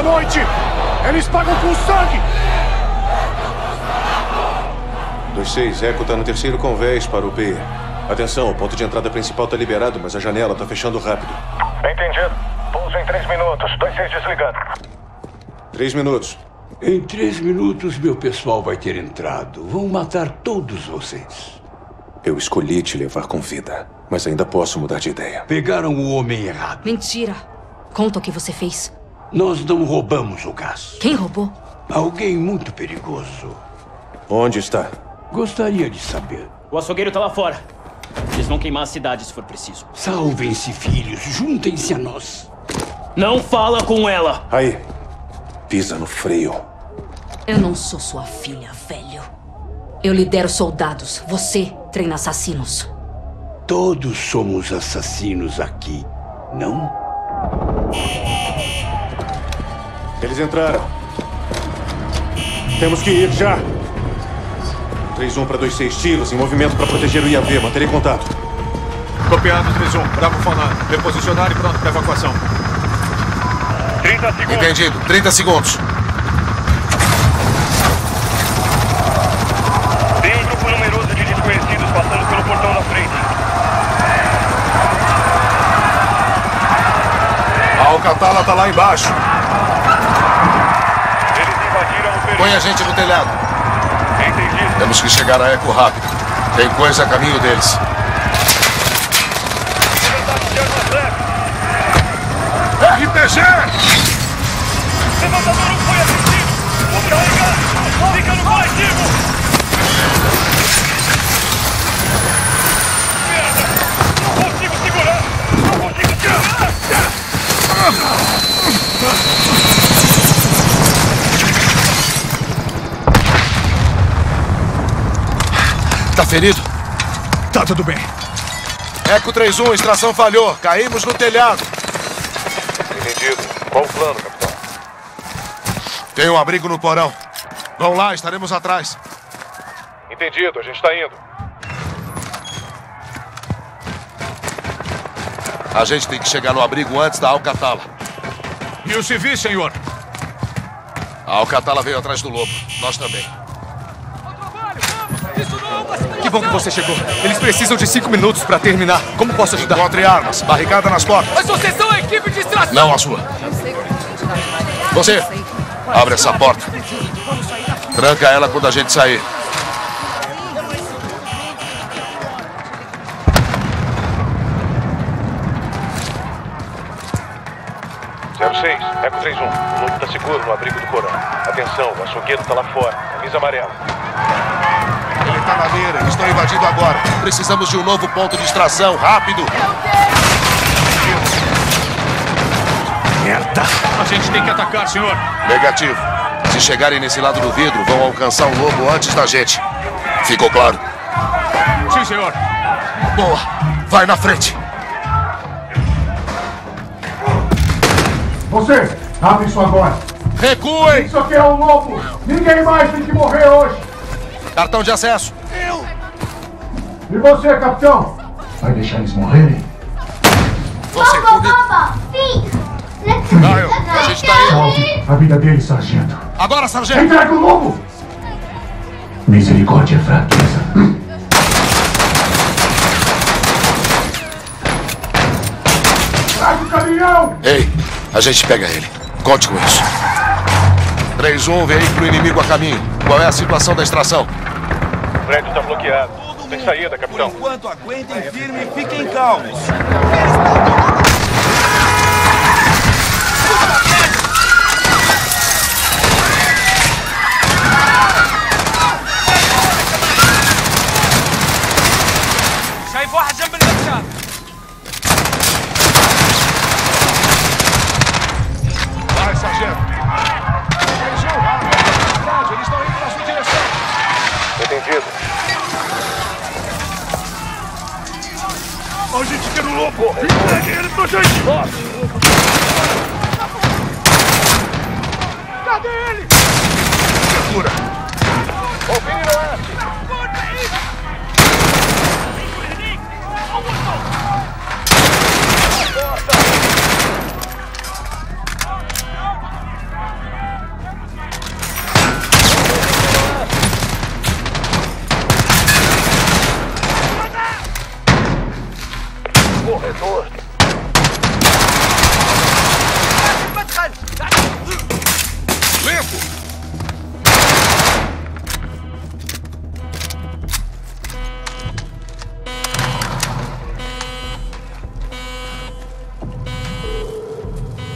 À noite, eles pagam com sangue! 2-6, Eco tá no terceiro convés para o P. Atenção, o ponto de entrada principal tá liberado, mas a janela tá fechando rápido. Entendido. Pouso em três minutos. 2-6 desligando. Três minutos. Em três minutos, meu pessoal vai ter entrado. Vão matar todos vocês. Eu escolhi te levar com vida, mas ainda posso mudar de ideia. Pegaram o homem errado. Mentira. Conta o que você fez. Nós não roubamos o gás. Quem roubou? Alguém muito perigoso. Onde está? Gostaria de saber. O açougueiro tá lá fora. Eles vão queimar a cidade se for preciso. Salvem-se, filhos. Juntem-se a nós. Não fala com ela! Aí. Pisa no freio. Eu não sou sua filha, velho. Eu lidero soldados. Você treina assassinos. Todos somos assassinos aqui, não? Eles entraram. Temos que ir já. 3-1 para 2-6 tiros em movimento para proteger o IAV. Manterei contato. Copiado 3-1. Bravo falando. Reposicionar e pronto para evacuação. 30 segundos. Entendido. 30 segundos. Tem um grupo numeroso de desconhecidos passando pelo portão da frente. A Alcatala tá lá embaixo. Eles invadiram o perímetro. Põe a gente no telhado. Entendido. Temos que chegar a Eco rápido. Tem coisa a caminho deles. RPG! Levantador não foi assistido. Vou carregar. Fica no coletivo. Merda. Não consigo segurar. Não consigo segurar. Tá ferido? Tá tudo bem. Eco 3-1, extração falhou. Caímos no telhado. Entendido. Qual o plano, capitão? Tem um abrigo no porão. Vão lá, estaremos atrás. Entendido. A gente tá indo. A gente tem que chegar no abrigo antes da Alcatala. E os civis, senhor? A Alcatala veio atrás do lobo. Nós também. Que bom que você chegou. Eles precisam de cinco minutos para terminar. Como posso ajudar? Encontre armas. Barricada nas portas. Mas vocês são a equipe de extração! Não a sua. Você, abre essa porta. Tranca ela quando a gente sair. Zero seis, Eco 3-1. O lobo tá seguro no abrigo do porão. Atenção, o açougueiro tá lá fora. Avisa amarela. Ele tá na beira. Eles estão invadindo agora. Precisamos de um novo ponto de extração. Rápido. Merda. A gente tem que atacar, senhor. Negativo. Se chegarem nesse lado do vidro, vão alcançar o lobo antes da gente. Ficou claro? Sim, senhor. Boa. Vai na frente. Você, abre isso agora! Recuem! Isso aqui é um lobo! Ninguém mais tem que morrer hoje! Cartão de acesso. E você, capitão? Vai deixar eles morrerem? Você comigo. Dial, a gente tá. Salve a vida deles, sargento. Agora, sargento. Entrega o lobo! Misericórdia é fraqueza. Traz o caminhão! Ei, a gente pega ele. Conte com isso. 3-1, veículo inimigo a caminho. Qual é a situação da extração? O prédio tá bloqueado. Tem saída, capitão. Enquanto aguentem firme e fiquem calmos. Vamos,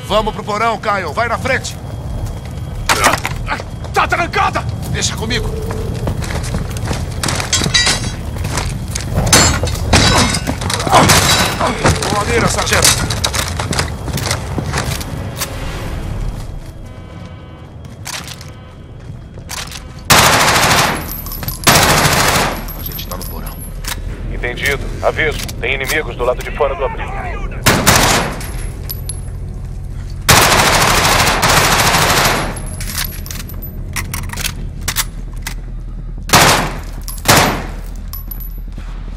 Vamos pro porão, Caio. Vai na frente. Tá trancada! Deixa comigo. Boa mira, sargento. A gente tá no porão. Entendido. Aviso. Tem inimigos do lado de fora do abrigo.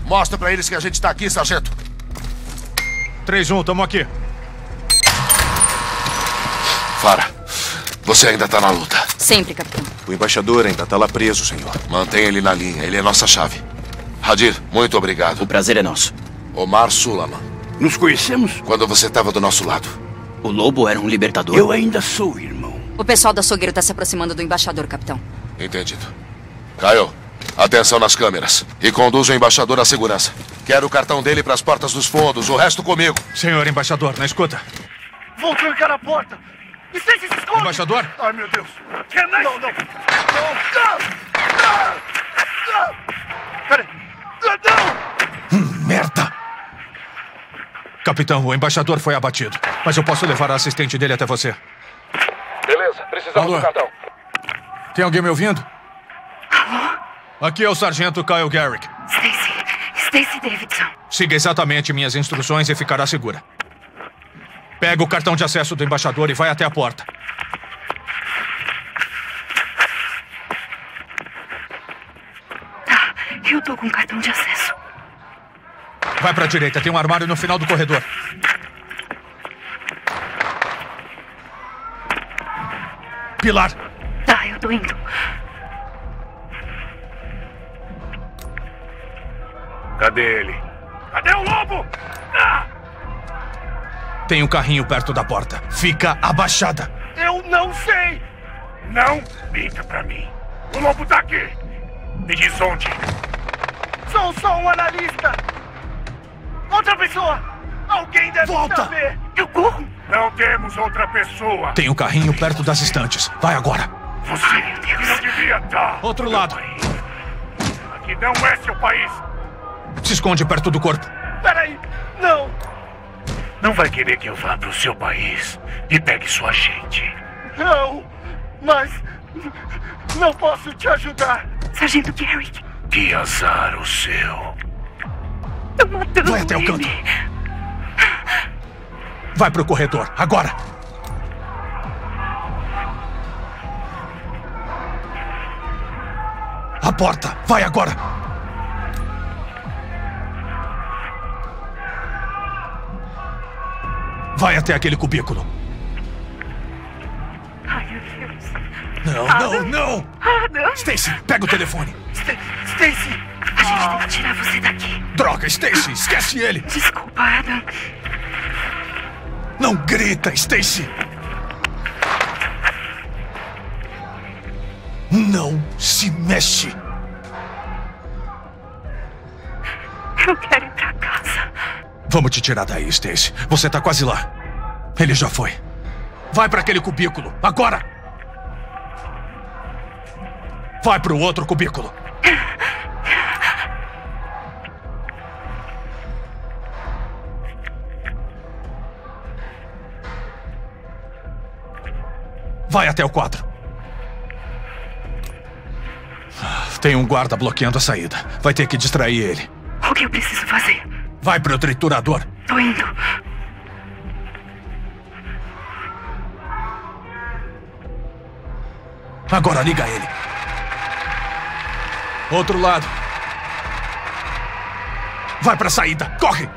Mostra pra eles que a gente tá aqui, sargento. 3-1, tamo aqui. Fara, você ainda tá na luta. Sempre, capitão. O embaixador ainda tá lá preso, senhor. Mantenha ele na linha, ele é nossa chave. Hadir, muito obrigado. O prazer é nosso. Omar Sulaman, Nos conhecemos? quando você estava do nosso lado. O lobo era um libertador? Eu ainda sou irmão. O pessoal da açougueiro tá se aproximando do embaixador, capitão. Entendido. Caio, atenção nas câmeras. E conduza o embaixador à segurança. Quero o cartão dele para as portas dos fundos, o resto comigo. Senhor embaixador, na escuta. Vou trancar a porta! Stacy, se esconde! Embaixador? Ai, meu Deus! Não, não! Não! Não! Não! Não! Peraí! Não! Merda! Capitão, o embaixador foi abatido. Mas eu posso levar a assistente dele até você. Beleza, precisamos Alô? do cartão. Tem alguém me ouvindo? Aqui é o sargento Kyle Garrick. Stacy. Stacy Davidson. Siga exatamente minhas instruções e ficará segura. Pega o cartão de acesso do embaixador e vai até a porta. Tá, eu tô com cartão de acesso. Vai pra direita, tem um armário no final do corredor. Pilar, Tá, eu tô indo. Cadê ele? Cadê o lobo? Ah, tem um carrinho perto da porta. Fica abaixada. eu não sei! Não minta pra mim. O lobo tá aqui. Me diz onde. Sou só um analista. Outra pessoa. Alguém deve Volta! saber. Eu corro. Não temos outra pessoa. Tem um carrinho perto das estantes. Vai agora. Você não devia estar. Outro lado. Aqui não é seu país. Se esconde perto do corpo. Peraí. Não. Não vai querer que eu vá pro seu país e pegue sua gente. Não. Mas. Não posso te ajudar. Sargento Garrick. Que azar o seu. Tô matando Vai até o ele. canto. Vai pro corredor. Agora. A porta. Vai agora. Vai até aquele cubículo. Ai, meu Deus. Não, não, não! Stacy, pega o telefone. St- Stacy. A gente tem que tirar você daqui. Droga, Stacy, esquece ele. Desculpa, Adam. Não grita, Stacy. Não se mexe. Eu quero. Vamos te tirar daí, Stacy. Você tá quase lá. Ele já foi. Vai para aquele cubículo, agora! Vai pro outro cubículo. Vai até o quadro. Tem um guarda bloqueando a saída. Vai ter que distrair ele. O que eu preciso fazer? Vai pro triturador. Tô indo. Agora liga ele. Outro lado. Vai pra saída. Corre!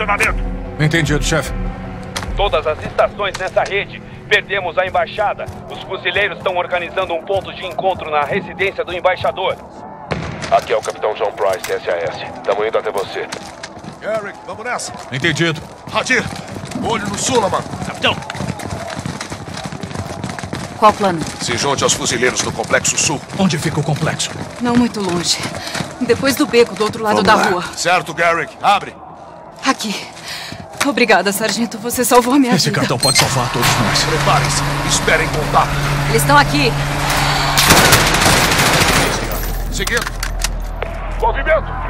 Estacionamento. Entendido, chefe. Todas as estações nessa rede. Perdemos a embaixada. Os fuzileiros estão organizando um ponto de encontro na residência do embaixador. Aqui é o Capitão John Price, SAS. Estamos indo até você. Eric, vamos nessa. Entendido. Radir, olho no Sulaman. Capitão! Qual o plano? Se junte aos fuzileiros do Complexo Sul. Onde fica o complexo? Não muito longe. Depois do beco, do outro lado Vamos da lá. rua. Certo, Garrick. Abre. Aqui. Obrigada, sargento. Você salvou a minha Esse vida. cartão pode salvar todos nós. Preparem-se. Esperem contato. Eles estão aqui. Seguindo. Movimento!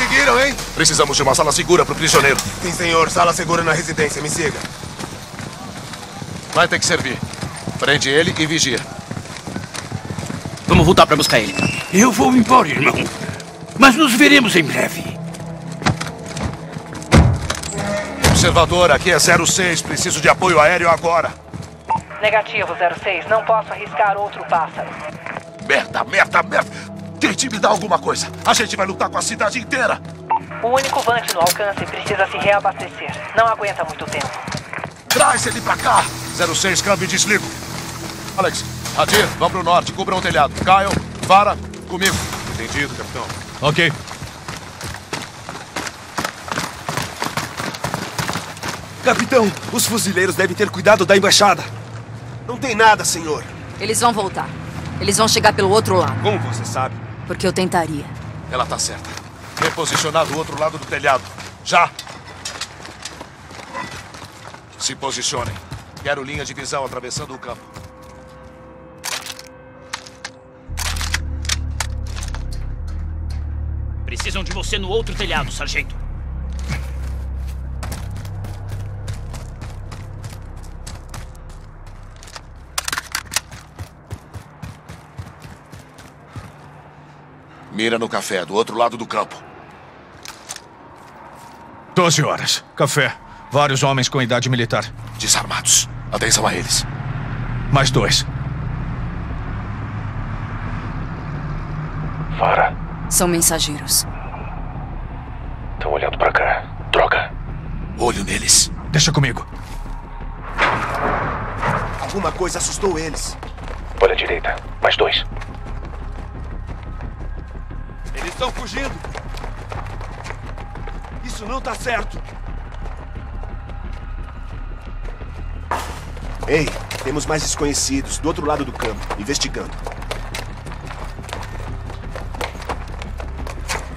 Conseguiram, hein? Precisamos de uma sala segura pro prisioneiro. Sim, senhor. Sala segura na residência. Me siga. Vai ter que servir. Prende ele e vigia. Vamos voltar pra buscar ele. Eu vou embora, irmão. Mas nos veremos em breve. Observador, aqui é 06. Preciso de apoio aéreo agora. Negativo, 06. Não posso arriscar outro pássaro. Merda, merda, merda. Tente me dar alguma coisa. A gente vai lutar com a cidade inteira. O único vante no alcance precisa se reabastecer. Não aguenta muito tempo. Traz ele pra cá. 06, câmbio e desligo. Alex, Radir, vamos pro norte. Cubram o telhado. Kyle, Vara, comigo. Entendido, capitão. Ok. Capitão, os fuzileiros devem ter cuidado da embaixada. Não tem nada, senhor. Eles vão voltar. Eles vão chegar pelo outro lado. Como você sabe? Porque eu tentaria. Ela tá certa. Reposicionar do outro lado do telhado. Já! Se posicionem. Quero linha de visão atravessando o campo. Precisam de você no outro telhado, sargento. Mira no café, do outro lado do campo. 12 horas. Café. Vários homens com idade militar. Desarmados. Atenção a eles. Mais dois. Vara, São mensageiros. estão olhando pra cá. Droga. Olho neles. Deixa comigo. Alguma coisa assustou eles. Olha à direita. Mais dois. Estão fugindo. Isso não tá certo. Ei, temos mais desconhecidos do outro lado do campo, investigando.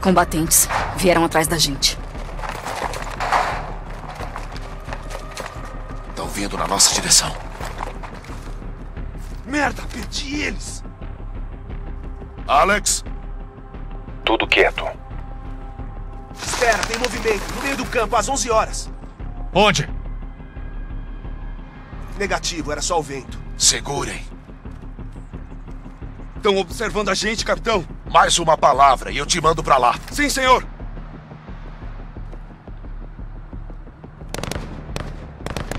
Combatentes vieram atrás da gente. Estão vindo na nossa direção. Merda, perdi eles. Alex, Tudo quieto. Espera, tem movimento no meio do campo às 11 horas. Onde? Negativo, era só o vento. Segurem. Estão observando a gente, capitão. Mais uma palavra e eu te mando pra lá. Sim, senhor.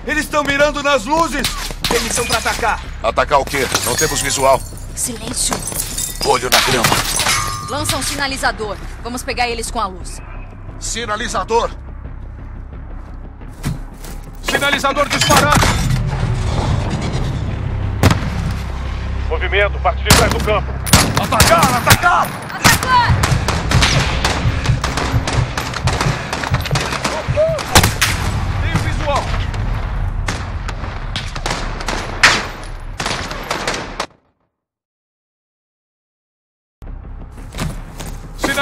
Eles estão mirando nas luzes. Permissão pra atacar. Atacar o quê? Não temos visual. Silêncio. Olho na grama. Lança um sinalizador. Vamos pegar eles com a luz. Sinalizador. Sinalizador disparado. Movimento, parte de trás do campo. Atacar, atacar! Atacar! Tenho visual.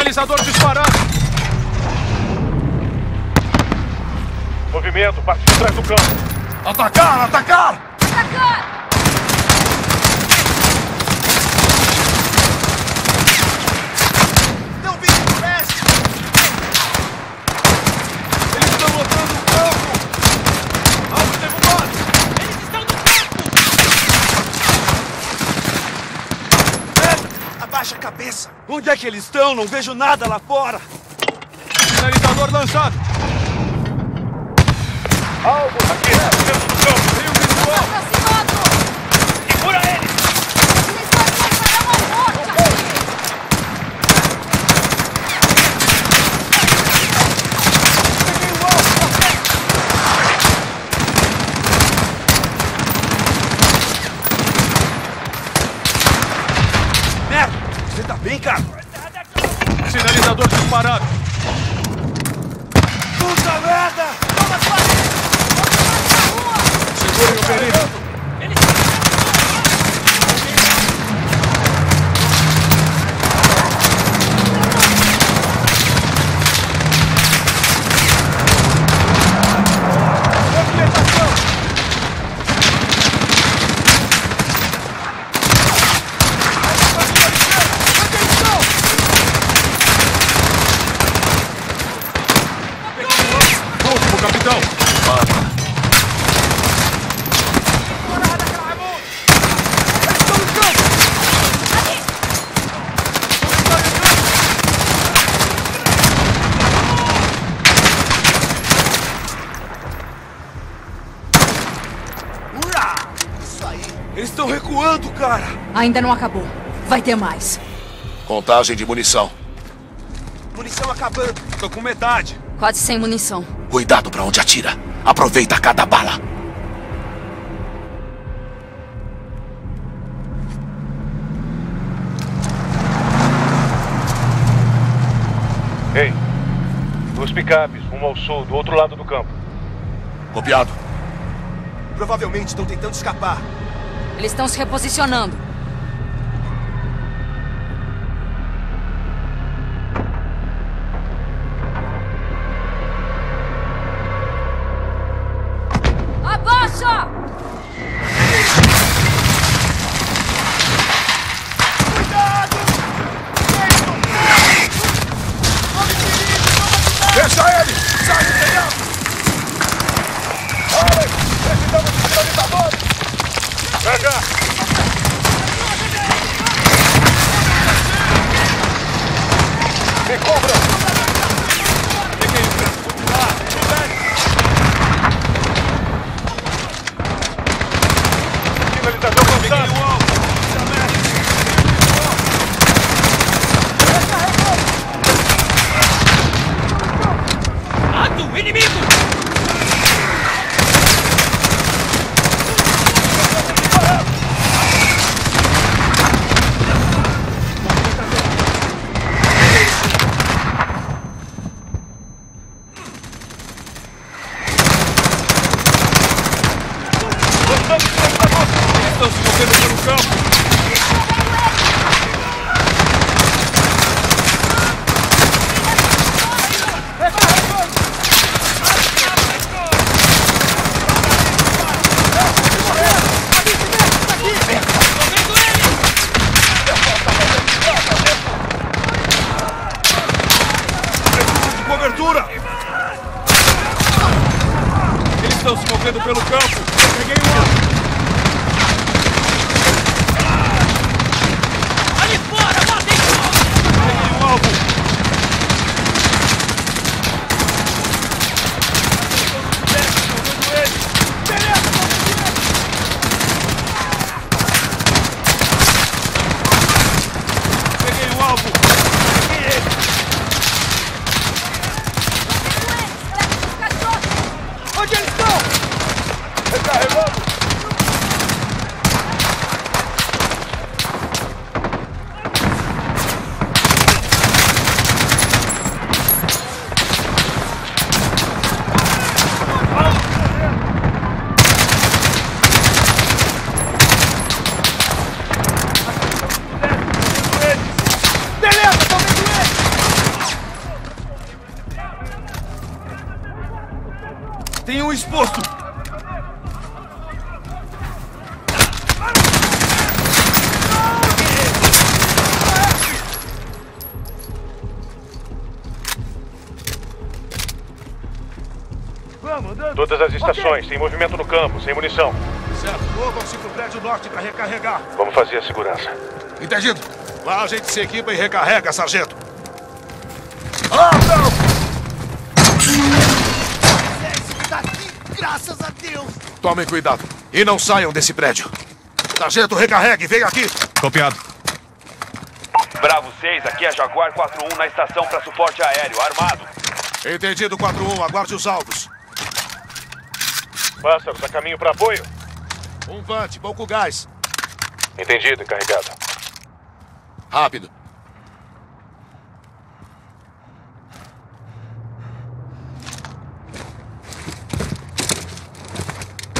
Sinalizador disparado. Movimento, parte de trás do campo. Atacar, atacar! Atacar! Não vi o leste. Eles estão lotando o campo. Alvo derrubado. Eles estão no campo! Merda! Abaixa a cabeça. Onde é que eles estão? Não vejo nada lá fora. Sinalizador lançado. Alvo aqui, dentro do campo. Tenho visual. Aproximado! Segura ele! Eles vão encontrar uma morte aqui! Merda! Você tá bem, cara? Sinalizador disparado. Puta merda! Segurem o perigo. Ainda não acabou. Vai ter mais. Contagem de munição. Munição acabando. Tô com metade. Quase sem munição. Cuidado pra onde atira. Aproveita cada bala. Ei, duas picapes, uma ao sul, do outro lado do campo. Copiado. Provavelmente estão tentando escapar. Eles estão se reposicionando. estão se movendo pelo campo. Peguei um. ar. Tem um exposto! Todas as estações, sem movimento no campo, sem munição. Certo, movam-se pro prédio norte para recarregar. Vamos fazer a segurança. Entendido? Lá a gente se equipa e recarrega, sargento. Ah, Graças a Deus! Tomem cuidado e não saiam desse prédio. Sargento, recarregue, vem aqui. Copiado. Bravo 6, aqui é Jaguar 41 na estação para suporte aéreo, armado. Entendido, 4-1, aguarde os alvos. Pássaros, a caminho para apoio. Um vante, pouco gás. Entendido, encarregado. Rápido.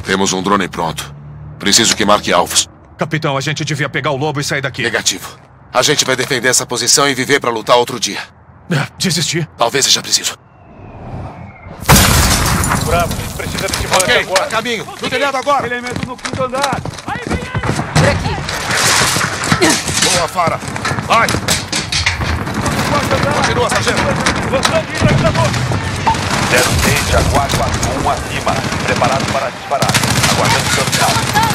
Temos um drone pronto. Preciso que marque alvos. Capitão, a gente devia pegar o lobo e sair daqui. Negativo. A gente vai defender essa posição e viver para lutar outro dia. É, Desistir? Talvez seja preciso. Bravo, a gente precisa desse volante Ok, agora. a caminho. No telhado agora. Elemento no quinto andar. Por aqui. Boa, Fara. Vai. Continua, sargento. 06, Jaguar 41 acima. Preparado para disparar. Aguardando seu sinal.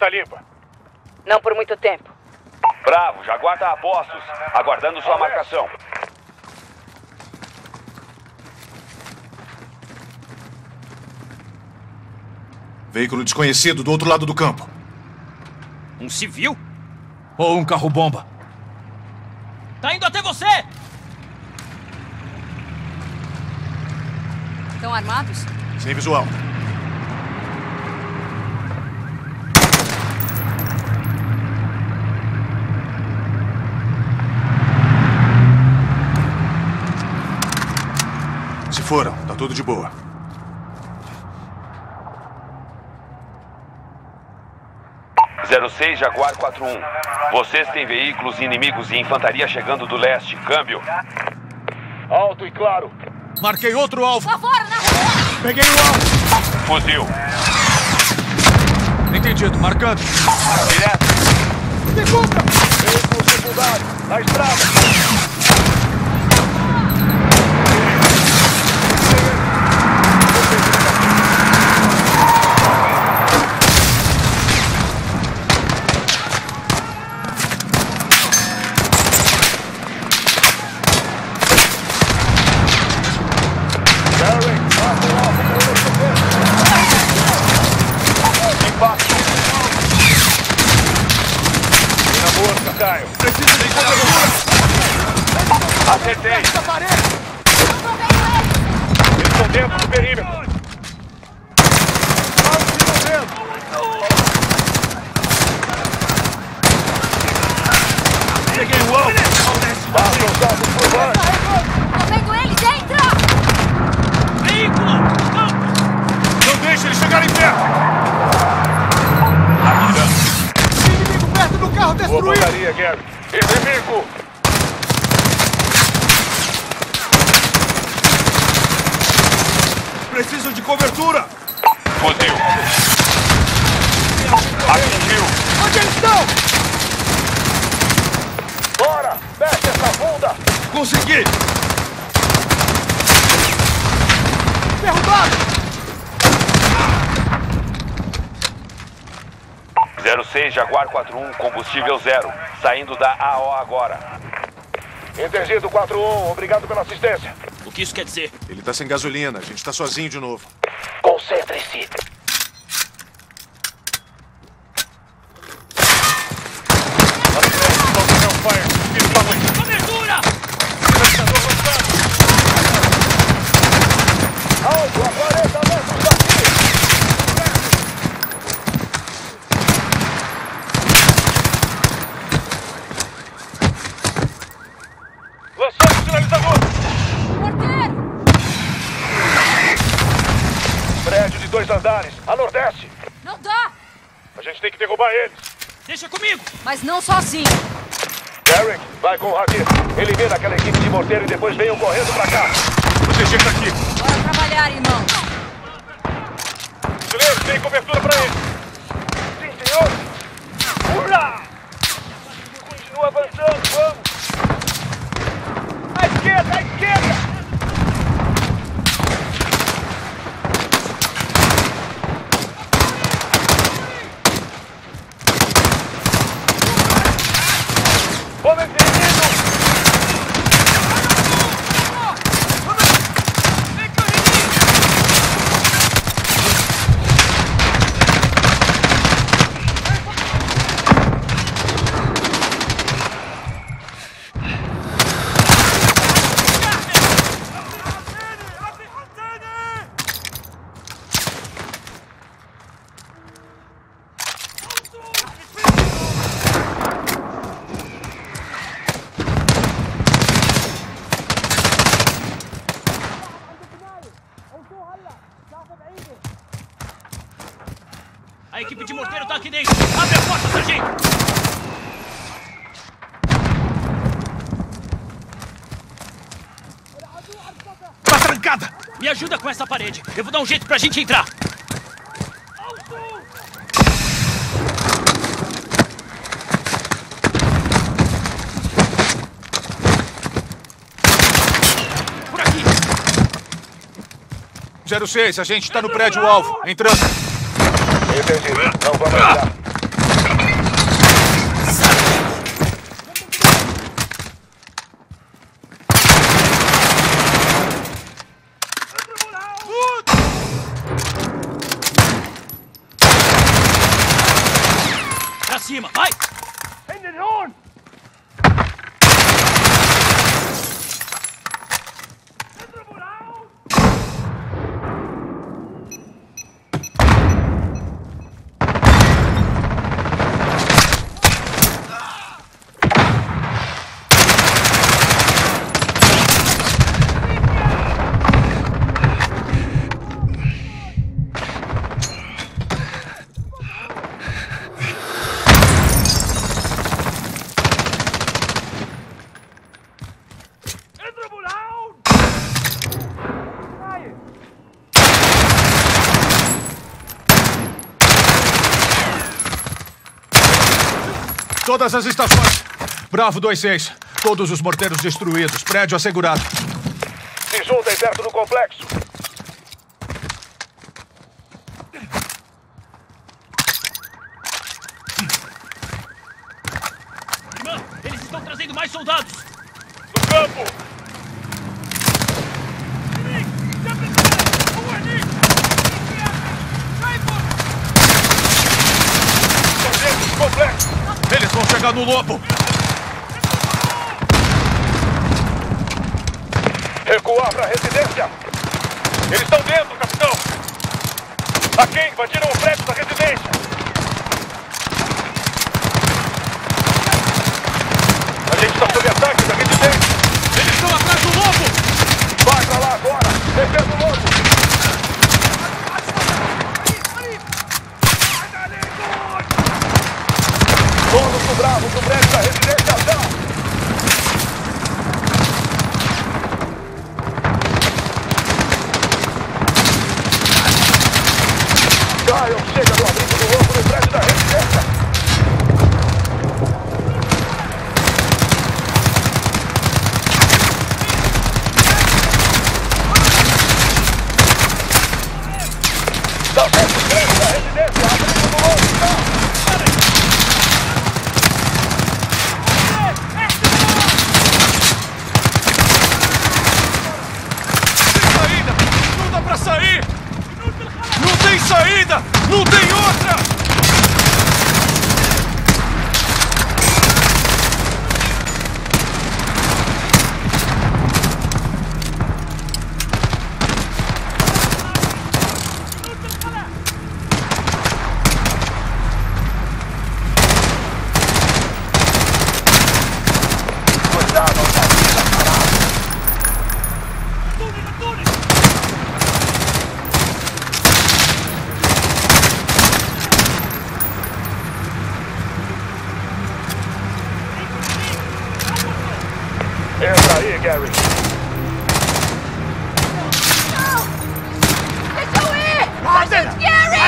Tá limpa. Não por muito tempo. Bravo, Jaguar tá a postos. Aguardando sua marcação. Veículo desconhecido do outro lado do campo. Um civil? Ou um carro-bomba? Tá indo até você! Estão armados? Sem visual. Foram, tá tudo de boa. Zero 06 Jaguar 41. Vocês têm veículos inimigos e infantaria chegando do leste. Câmbio. Alto e claro. Marquei outro alvo. Lá fora, na rua! Peguei o alvo. Fuzil. Entendido, marcando. Direto. Segunda! Veículo secundário. Na estrada. Gary, marca o alvo para o Embaixo. E na mosca, Caio. Preciso de cobertura. Acertei. Essa parede. Eles estão dentro do perímetro. Vamos se movendo. Peguei o alvo. Passa os dados por baixo. Tô vendo eles, entra! Veículo! Não deixe eles chegarem perto. Atirando. Preciso de cobertura! Fuzil. Atingiu. Onde eles estão? Bora! Fecha essa bunda! Consegui! Derrubado! 06 Jaguar 41, combustível zero. Saindo da AO agora. Entendido 41, obrigado pela assistência. O que isso quer dizer? Ele tá sem gasolina, a gente tá sozinho de novo. Concentre-se. Cobertura! Alto a 40 metros daqui! Lançando o sinalizador! Prédio de dois andares, a nordeste. Não dá! A gente tem que derrubar eles. Deixa comigo! Mas não sozinho. Derek, vai com o Radir. Elimina aquela equipe de morteiro e depois venham correndo pra cá. Você chega aqui. Bora trabalhar, irmão. Fuzileiros, tem cobertura pra eles. Sim, senhor. Ura! Continua avançando, vamos. À esquerda, à esquerda! Homem ferido! A equipe de morteiro tá aqui dentro. Abre a porta, sargento! Tá trancada! Me ajuda com essa parede. Eu vou dar um jeito pra gente entrar. Por aqui! 06, a gente tá no prédio alvo. Entrando. Entendido. Não vamos entrar. Pra cima, vai! Todas as estações. Bravo 26. Todos os morteiros destruídos. Prédio assegurado. Se juntem perto do complexo. Irmã, eles estão trazendo mais soldados! No campo! Estão dentro do complexo! No lobo. Recuar pra residência! Eles estão dentro, capitão! Aqui, invadiram o prédio da residência! A gente está sob ataque da residência! Eles estão atrás do lobo! Vai pra lá agora! Defenda o lobo! Todos do Bravo do prédio da residência já! Gary. Deixa eu ir! Sargento Gary!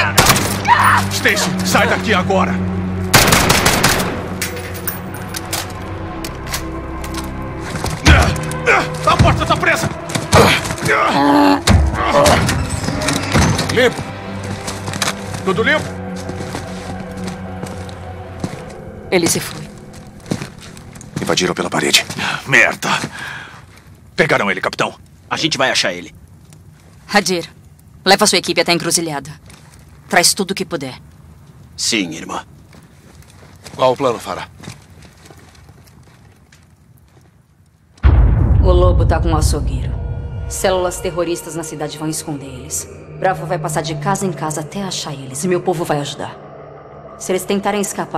Stacy, sai daqui agora! A porta tá presa! Limpo. Tudo limpo? Ele se foi. Invadiram pela parede. Merda! Pegaram ele, capitão. A gente vai achar ele. Hadir, leva sua equipe até a encruzilhada. Traz tudo o que puder. Sim, irmã. Qual o plano, Farah? O lobo tá com um açougueiro. Células terroristas na cidade vão esconder eles. Bravo vai passar de casa em casa até achar eles e meu povo vai ajudar. Se eles tentarem escapar,